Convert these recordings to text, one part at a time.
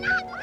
baru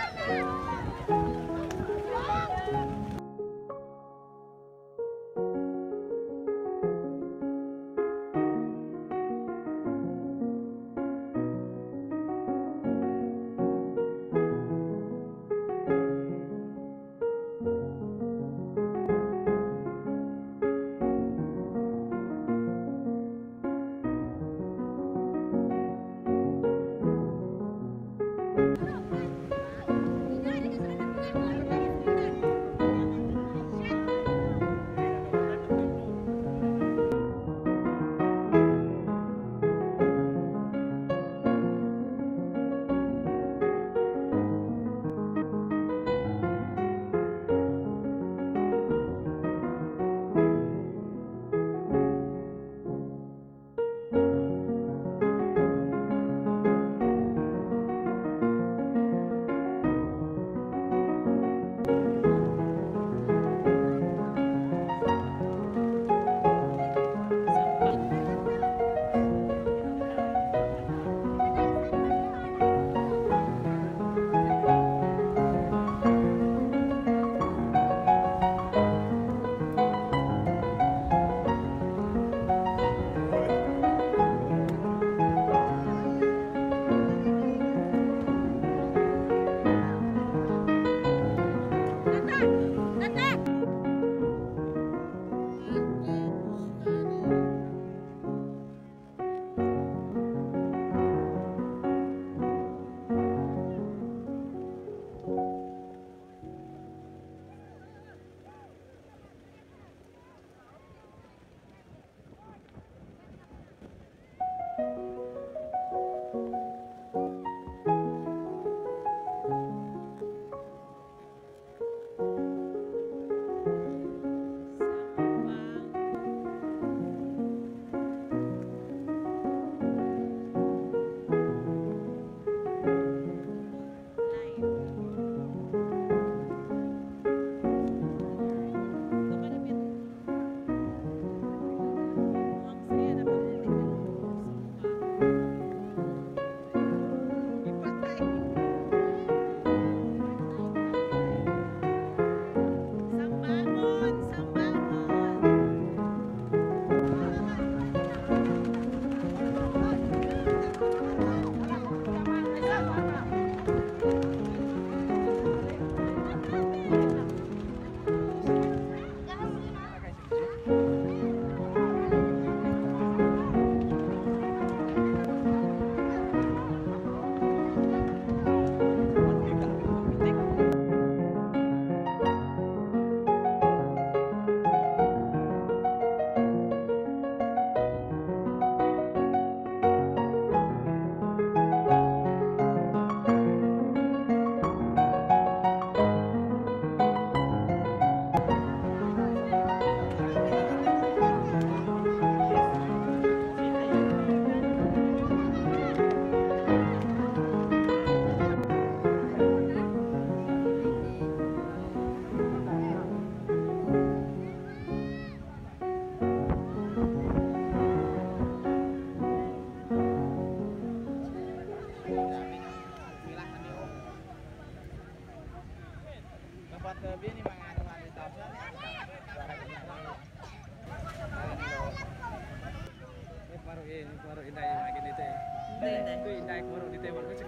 Itu indah baru di table itu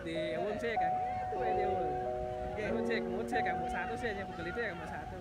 di awun sih kan. Mut sih kan, mut satu sih aja beli itu ya mut satu.